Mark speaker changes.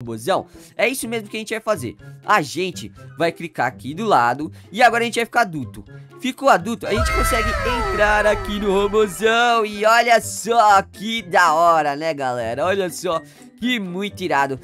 Speaker 1: robôzão, é isso mesmo que a gente vai fazer. A gente vai clicar aqui do lado e agora a gente vai ficar adulto. Ficou adulto, a gente consegue entrar aqui no robôzão e olha só que da hora, né, galera? Olha só que muito irado.